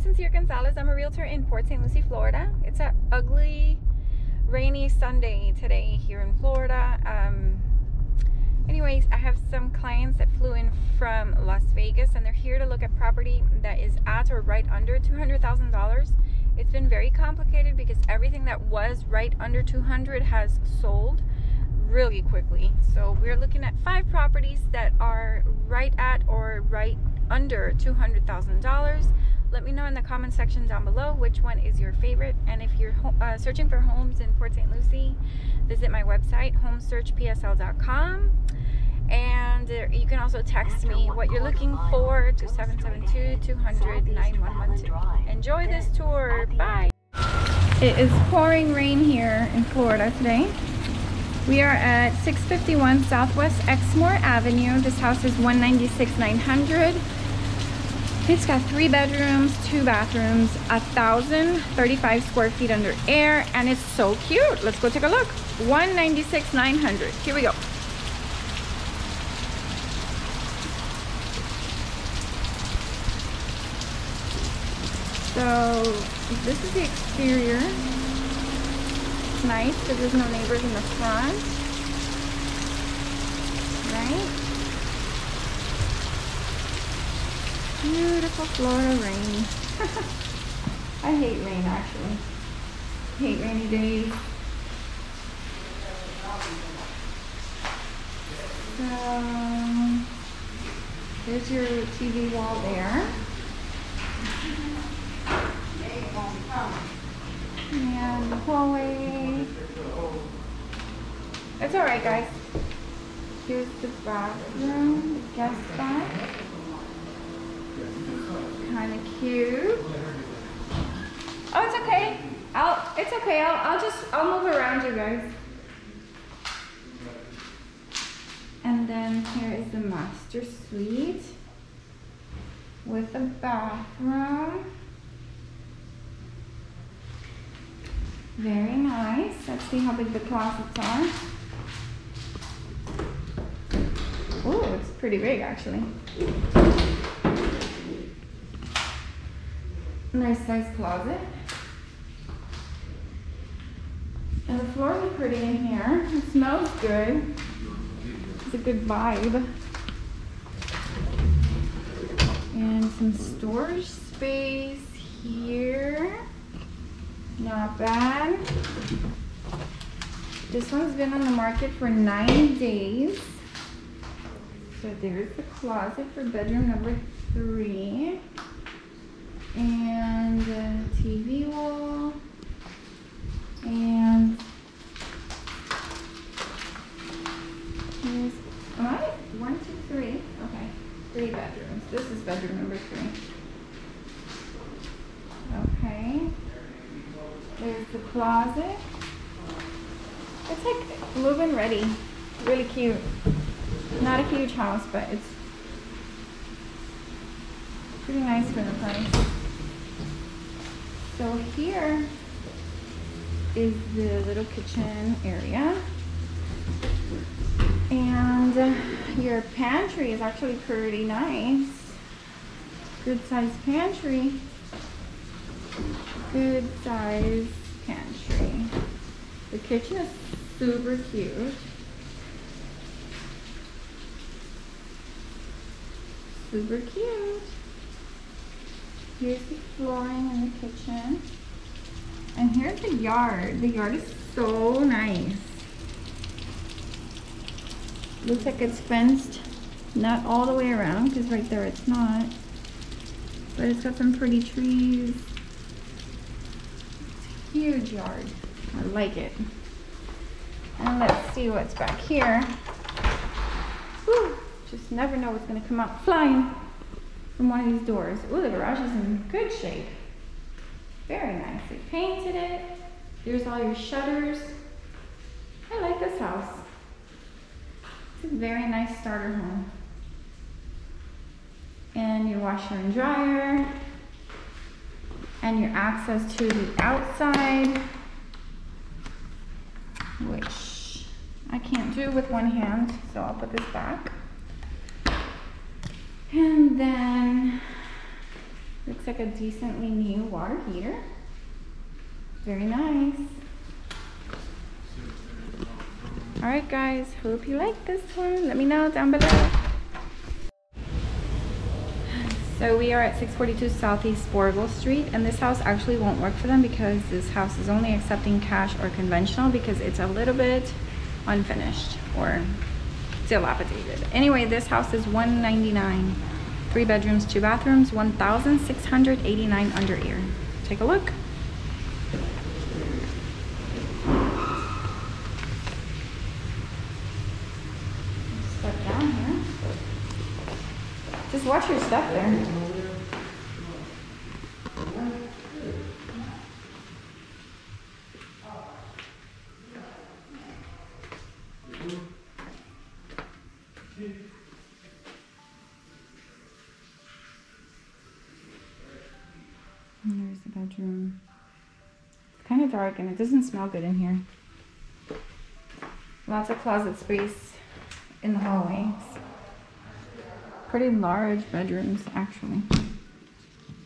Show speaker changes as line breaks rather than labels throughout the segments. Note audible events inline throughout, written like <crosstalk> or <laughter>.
Sonsire Gonzalez. I'm a realtor in Port St. Lucie, Florida. It's a ugly, rainy Sunday today here in Florida. Um, anyways, I have some clients that flew in from Las Vegas and they're here to look at property that is at or right under $200,000. It's been very complicated because everything that was right under 200 has sold really quickly. So we're looking at five properties that are right at or right under $200,000. Let me know in the comment section down below which one is your favorite. And if you're uh, searching for homes in Port St. Lucie, visit my website, homesearchpsl.com. And you can also text me what you're looking for to 772-200-9112. Enjoy this tour. Bye. It is pouring rain here in Florida today. We are at 651 Southwest Exmoor Avenue. This house is 196 900. It's got three bedrooms, two bathrooms, a thousand thirty-five square feet under air, and it's so cute. Let's go take a look. 196 900. Here we go. So this is the exterior. It's nice because there's no neighbors in the front. Right? Beautiful Florida rain. <laughs> I hate rain actually. Hate rainy days. So there's your TV wall there. And the hallway. It's alright guys. Here's the bathroom, the guest bath. Kind of cute. Oh, it's okay. I'll, it's okay. I'll, I'll just, I'll move around you guys. And then here is the master suite with a bathroom. Very nice. Let's see how big the closets are. Oh, it's pretty big actually. Nice size closet. And the floors are pretty in here. It smells good. It's a good vibe. And some storage space here. Not bad. This one's been on the market for nine days. So there's the closet for bedroom number three. And the TV wall. And here's, am I? One, two, three. Okay. Three bedrooms. This is bedroom number three. Okay. There's the closet. It's like move-in ready. Really cute. Not a huge house, but it's pretty nice for the price. So here is the little kitchen area. And your pantry is actually pretty nice. Good size pantry. Good size pantry. The kitchen is super cute. Super cute. Here's the flooring in the kitchen. And here's the yard. The yard is so nice. Looks like it's fenced. Not all the way around, because right there it's not. But it's got some pretty trees. It's a huge yard. I like it. And let's see what's back here. Whew, just never know what's gonna come out flying from one of these doors. Ooh, the garage is in good shape. Very nice. They painted it. There's all your shutters. I like this house. It's a very nice starter home. And your washer and dryer. And your access to the outside, which I can't do with one hand, so I'll put this back. And then looks like a decently new water heater. Very nice. Alright guys, hope you like this one. Let me know down below. So we are at 642 Southeast Borgle Street and this house actually won't work for them because this house is only accepting cash or conventional because it's a little bit unfinished or dilapidated. Anyway, this house is 199 three bedrooms, two bathrooms, 1,689 under ear. Take a look. Step down here. Just watch your step there. Dark and it doesn't smell good in here. Lots of closet space in the hallways. Pretty large bedrooms, actually.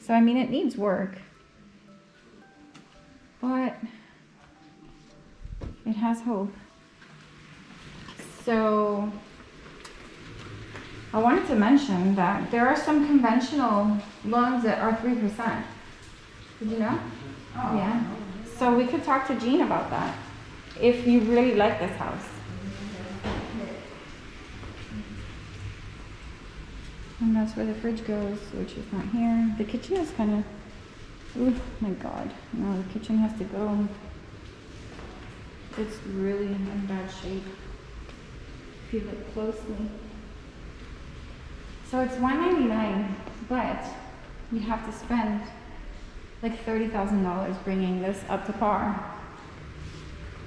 So, I mean, it needs work. But it has hope. So, I wanted to mention that there are some conventional loans that are 3%. Did you know? Oh. Yeah. So we could talk to Jean about that if you really like this house. And that's where the fridge goes, which is not here. The kitchen is kind of, oh my god. No, the kitchen has to go. It's really in bad shape. If you look closely. So it's 199 but you have to spend like $30,000 bringing this up to par.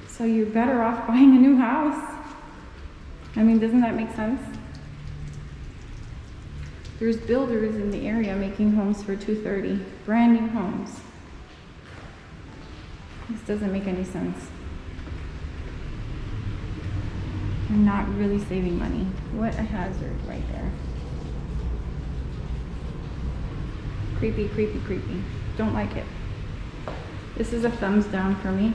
So you're better off <laughs> buying a new house. I mean, doesn't that make sense? There's builders in the area making homes for 230, brand new homes. This doesn't make any sense. I'm not really saving money. What a hazard right there. Creepy, creepy, creepy. Don't like it. This is a thumbs down for me.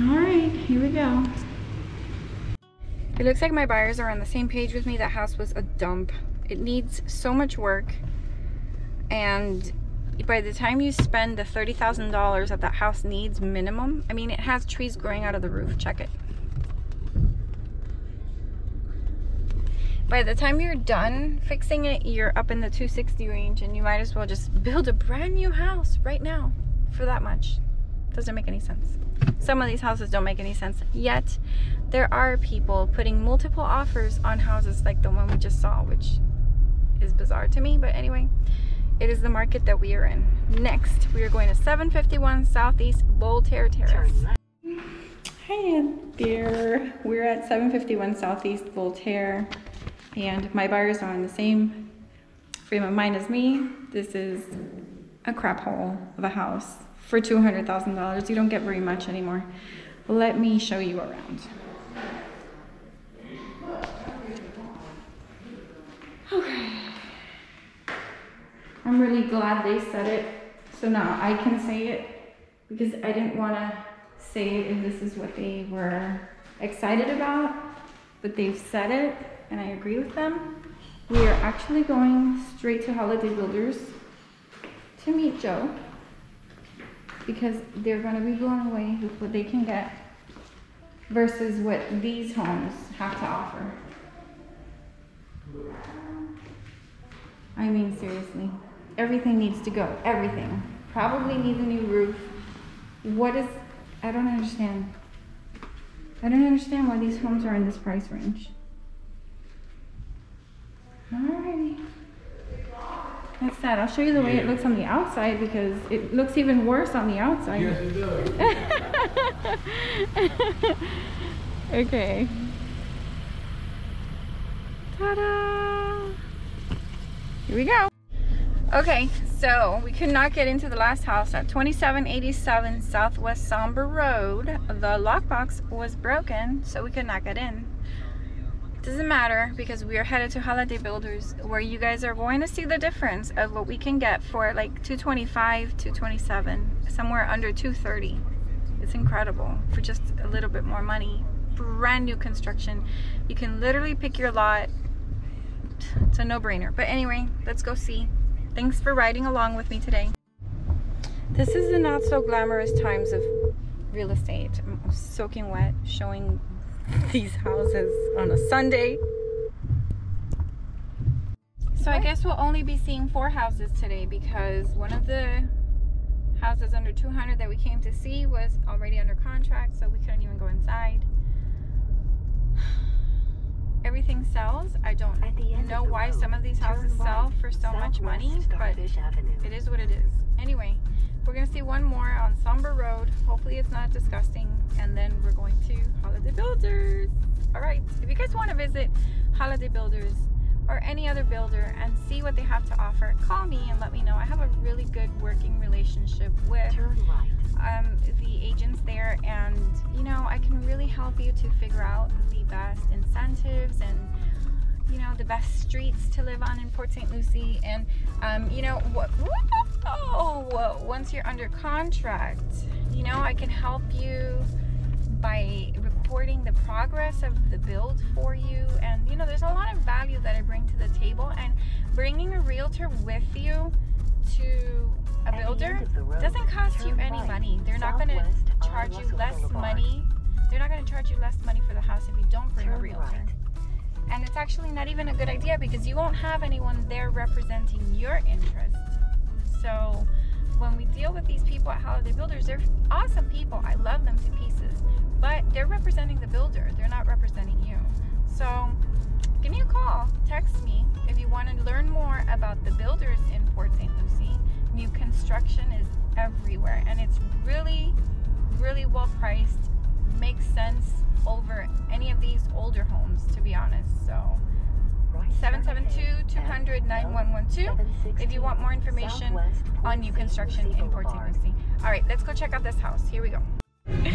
All right, here we go. It looks like my buyers are on the same page with me. That house was a dump. It needs so much work. And by the time you spend the $30,000 that that house needs minimum, I mean, it has trees growing out of the roof. Check it. By the time you're done fixing it, you're up in the 260 range and you might as well just build a brand new house right now for that much. Doesn't make any sense. Some of these houses don't make any sense yet. There are people putting multiple offers on houses like the one we just saw, which is bizarre to me. But anyway, it is the market that we are in. Next, we are going to 751 Southeast Voltaire Terrace. Hi there. We're at 751 Southeast Voltaire and my buyers are in the same frame of mind as me. This is a crap hole of a house for $200,000. You don't get very much anymore. Let me show you around. Okay. I'm really glad they said it. So now I can say it because I didn't want to say it if this is what they were excited about, but they've said it and I agree with them. We are actually going straight to Holiday Builders to meet Joe because they're going to be blown away with what they can get versus what these homes have to offer. I mean, seriously, everything needs to go. Everything. Probably needs a new roof. What is, I don't understand. I don't understand why these homes are in this price range. Alrighty. That's that. I'll show you the way it looks on the outside because it looks even worse on the outside.
Yes, it
does. <laughs> okay. Ta-da! Here we go. Okay, so we could not get into the last house at 2787 Southwest Somber Road. The lockbox was broken, so we could not get in. Doesn't matter because we are headed to Holiday Builders where you guys are going to see the difference of what we can get for like 225 227 somewhere under 230 it's incredible for just a little bit more money. Brand new construction. You can literally pick your lot. It's a no-brainer. But anyway let's go see. Thanks for riding along with me today. This is the not so glamorous times of real estate. I'm soaking wet showing <laughs> these houses on a Sunday. So I guess we'll only be seeing four houses today because one of the houses under 200 that we came to see was already under contract so we couldn't even go inside. <sighs> Everything sells. I don't know why road, some of these houses sell for so much money, but it is what it is. Anyway, we're gonna see one more on Somber Road. Hopefully it's not disgusting. And then we're going to Holiday Builders. All right, if you guys wanna visit Holiday Builders or any other builder and see what they have to offer, call me and let me know. I have a really good working relationship with um, the agents there and you know, I can really help you to figure out the best incentives and you know, the best streets to live on in Port St. Lucie. And, um, you know, what, oh, once you're under contract, you know, I can help you by reporting the progress of the build for you. And, you know, there's a lot of value that I bring to the table. And bringing a realtor with you to a builder doesn't cost you any right. money. They're not going to charge you less Boulevard. money. They're not going to charge you less money for the house if you don't bring turn a realtor. Right. And it's actually not even a good idea because you won't have anyone there representing your interests. So when we deal with these people at Holiday Builders, they're awesome people. I love them to pieces. But they're representing the builder. They're not representing you. So give me a call. Text me if you want to learn more about the builders in Port St. Lucie. New construction is everywhere and it's really, really well priced. Makes sense over any of these older homes, to be honest. So 772-200-9112 if you want more information on new construction in Port St. Lucie. All right, let's go check out this house. Here we go. <laughs>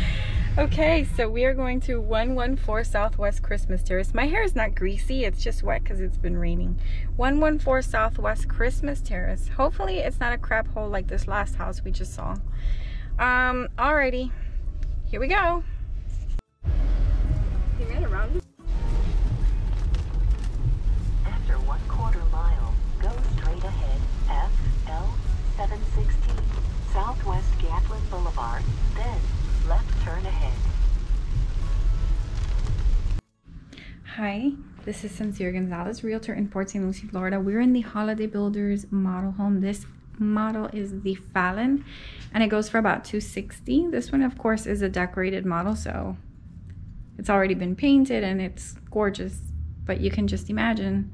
Okay, so we are going to 114 Southwest Christmas Terrace. My hair is not greasy, it's just wet because it's been raining. 114 Southwest Christmas Terrace. Hopefully it's not a crap hole like this last house we just saw. Um, alrighty, here we go. Around
After one quarter mile, go straight ahead, FL 716, Southwest Gatlin Boulevard, then left turn ahead.
Hi, this is Sonsire Gonzalez, Realtor in Port St. Lucie, Florida. We're in the Holiday Builders model home. This model is the Fallon and it goes for about 260 This one, of course, is a decorated model, so it's already been painted and it's gorgeous. But you can just imagine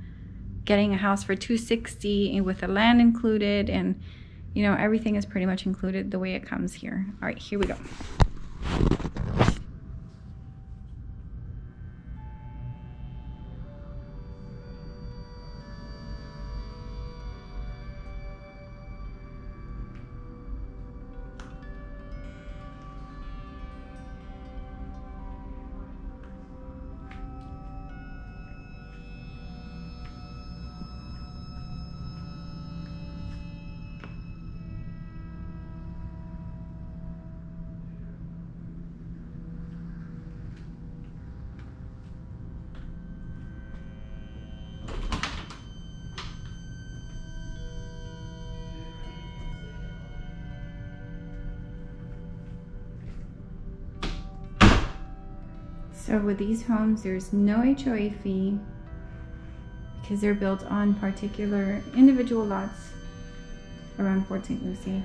getting a house for 260 with the land included and you know everything is pretty much included the way it comes here. All right, here we go. So with these homes, there's no HOA fee because they're built on particular individual lots around Port St. Lucie.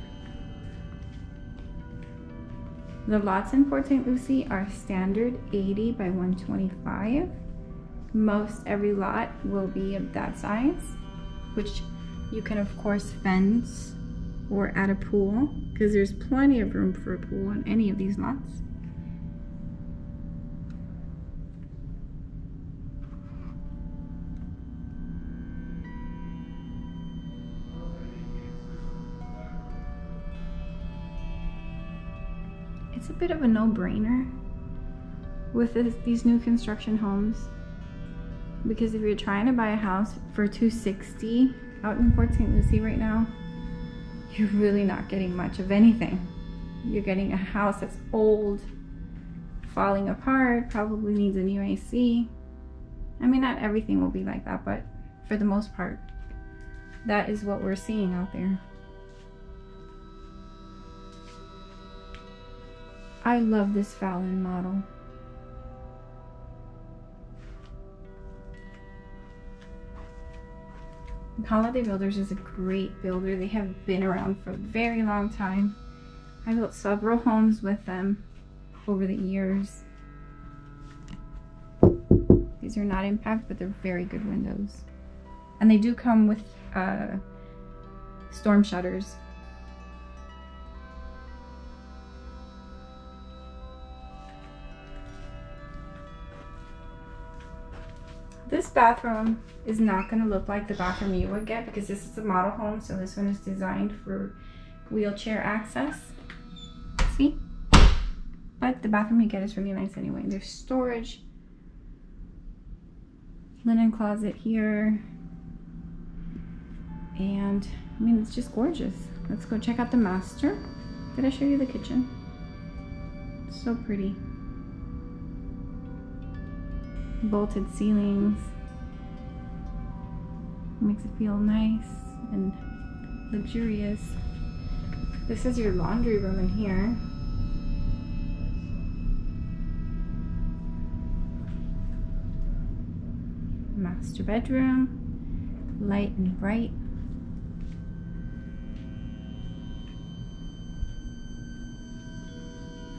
The lots in Port St. Lucie are standard 80 by 125. Most every lot will be of that size, which you can of course fence or add a pool because there's plenty of room for a pool on any of these lots. Bit of a no-brainer with this, these new construction homes. because if you're trying to buy a house for 260 out in Port St. Lucie right now, you're really not getting much of anything. You're getting a house that's old, falling apart, probably needs a new AC. I mean, not everything will be like that, but for the most part, that is what we're seeing out there. I love this Fallon model. Holiday Builders is a great builder. They have been around for a very long time. I built several homes with them over the years. These are not impact, but they're very good windows. And they do come with uh, storm shutters. This bathroom is not going to look like the bathroom you would get because this is a model home, so this one is designed for wheelchair access. See? But the bathroom you get is really nice anyway. There's storage, linen closet here, and I mean, it's just gorgeous. Let's go check out the master. Did I show you the kitchen? So pretty bolted ceilings. makes it feel nice and luxurious. This is your laundry room in here. Master bedroom, light and bright.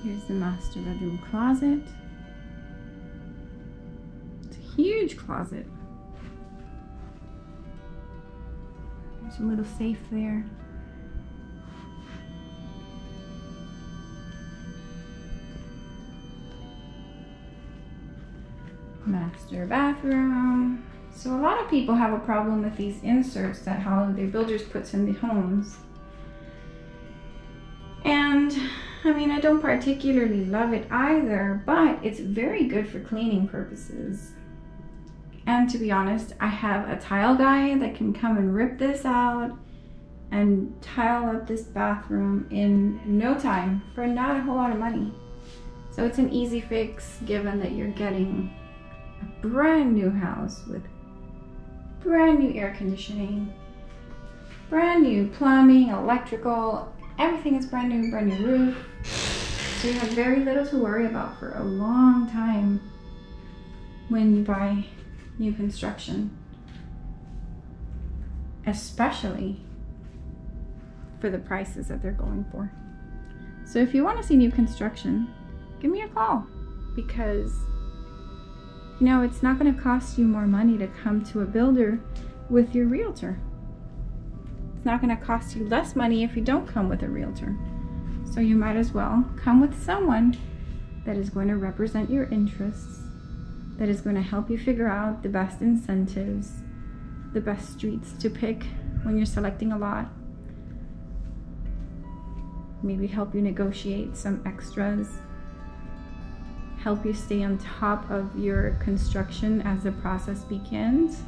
Here's the master bedroom closet huge closet. There's a little safe there. Master bathroom. So a lot of people have a problem with these inserts that Holiday Builders puts in the homes. And I mean, I don't particularly love it either, but it's very good for cleaning purposes. And to be honest, I have a tile guy that can come and rip this out and tile up this bathroom in no time for not a whole lot of money. So it's an easy fix given that you're getting a brand new house with brand new air conditioning, brand new plumbing, electrical, everything is brand new, brand new roof. So you have very little to worry about for a long time when you buy new construction, especially for the prices that they're going for. So if you want to see new construction, give me a call because you know it's not going to cost you more money to come to a builder with your realtor. It's not going to cost you less money if you don't come with a realtor. So you might as well come with someone that is going to represent your interests that is going to help you figure out the best incentives, the best streets to pick when you're selecting a lot. Maybe help you negotiate some extras. Help you stay on top of your construction as the process begins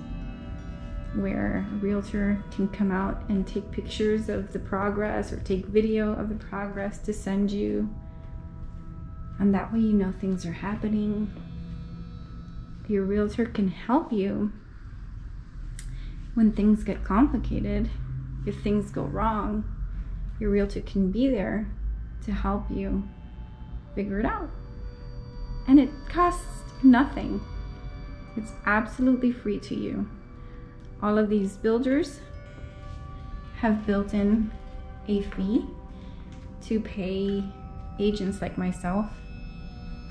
where a realtor can come out and take pictures of the progress or take video of the progress to send you. And that way you know things are happening your realtor can help you when things get complicated. If things go wrong, your realtor can be there to help you figure it out. And it costs nothing. It's absolutely free to you. All of these builders have built in a fee to pay agents like myself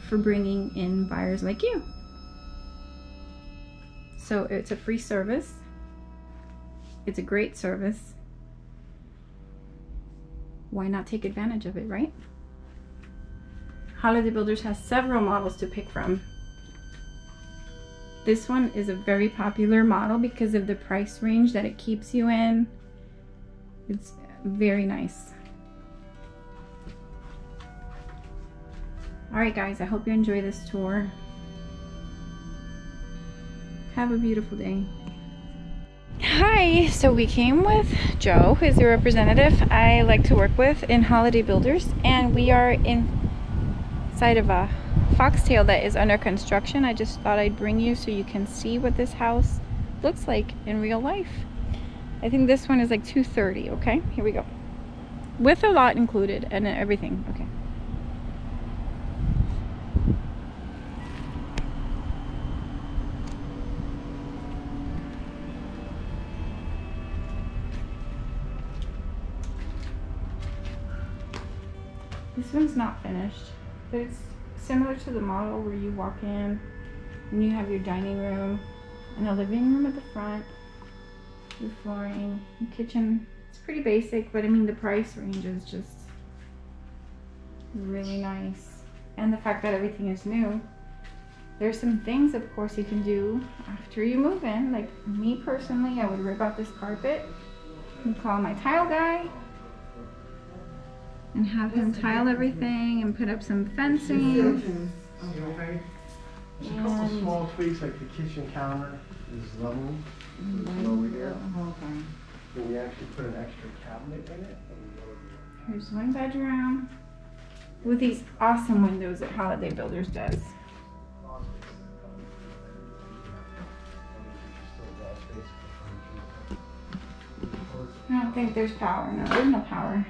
for bringing in buyers like you. So it's a free service. It's a great service. Why not take advantage of it, right? Holiday Builders has several models to pick from. This one is a very popular model because of the price range that it keeps you in. It's very nice. All right, guys, I hope you enjoy this tour. Have a beautiful day. Hi, so we came with Joe, who is the representative I like to work with in Holiday Builders, and we are inside of a foxtail that is under construction. I just thought I'd bring you so you can see what this house looks like in real life. I think this one is like 230, okay? Here we go. With a lot included and everything, okay. This one's not finished, but it's similar to the model where you walk in and you have your dining room and a living room at the front, your flooring, your kitchen. It's pretty basic, but I mean the price range is just really nice. And the fact that everything is new. There's some things, of course, you can do after you move in. Like me personally, I would rip out this carpet and call my tile guy and have him tile everything and put up some fencing. Okay.
There's a couple small tweaks, like the kitchen counter is level, so it's mm-hmm. lower here. Then we actually put an extra cabinet in it.
Here's one bedroom with these awesome windows that Holiday Builders does. I don't think there's power. No, there's no power.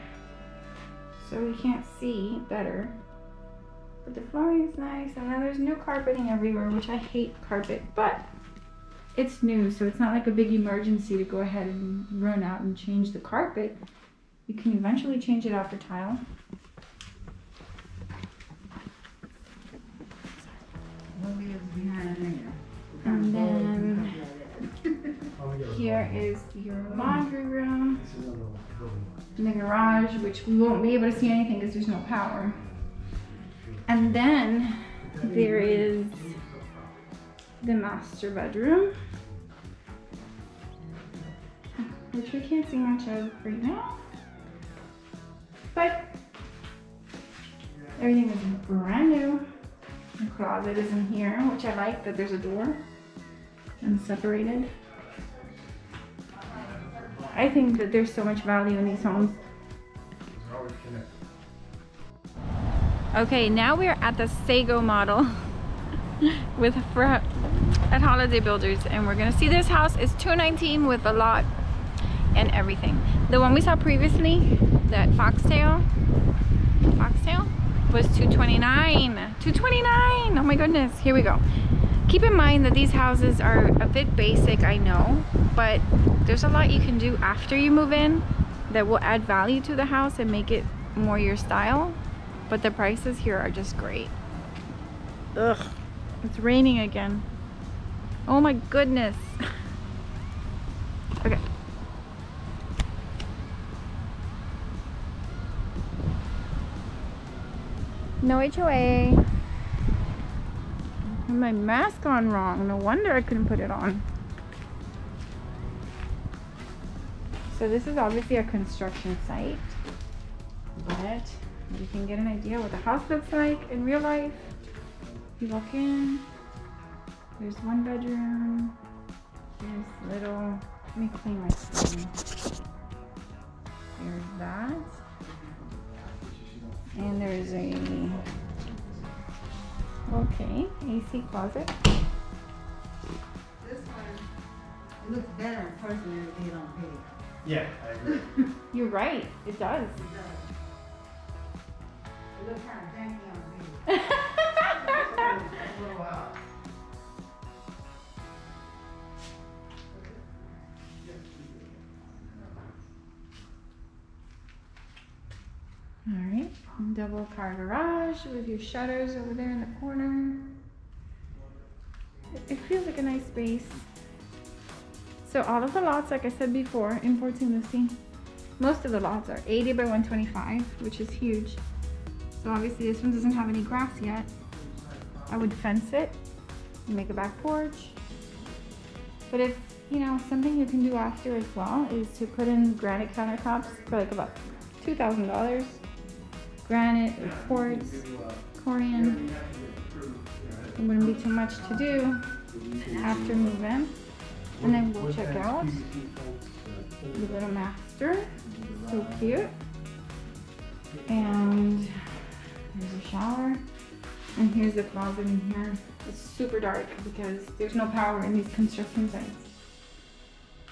So we can't see better. But the flooring is nice, and then there's new carpeting everywhere, which I hate carpet, but it's new, so it's not like a big emergency to go ahead and run out and change the carpet. You can eventually change it out for tile. And then <laughs> here is your laundry room. In the garage, which we won't be able to see anything because there's no power. And then there is the master bedroom, which we can't see much of right now. But everything is brand new. The closet is in here, which I like that there's a door and separated. I think that there's so much value in these homes. Okay, now we're at the Sago model <laughs> with at Holiday Builders, and we're gonna see this house is 219 with a lot and everything. The one we saw previously, that Foxtail, Foxtail, was 229. 229. Oh my goodness. Here we go. Keep in mind that these houses are a bit basic, I know, but there's a lot you can do after you move in that will add value to the house and make it more your style. But the prices here are just great. Ugh, it's raining again. Oh my goodness. okay. No HOA. Had My mask on wrong. No wonder I couldn't put it on. So this is obviously a construction site, but you can get an idea what the house looks like in real life. You walk in, there's one bedroom, there's little, let me clean my screen. There's that. And there's a, okay, AC closet.
This one, looks better in person than it did on video.
Yeah, I agree. <laughs>
You're right, it does.
It does. It looks kind of janky on video. <laughs>
double car garage with your shutters over there in the corner. It- feels like a nice space. So all of the lots, like I said before, in 14 Lucy, most of the lots are 80 by 125, which is huge. So obviously this one doesn't have any grass yet. I would fence it, and make a back porch. But if, you know, something you can do after as well is to put in granite countertops for like about $2,000. Granite quartz, corian. It wouldn't be too much to do. After
do, uh,
move in. And then we'll check out the little master. So cute. And there's a shower. And here's the closet in here. It's super dark because there's no power in these construction sites.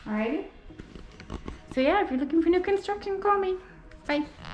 Alrighty? So yeah, if you're looking for new construction, call me. Bye.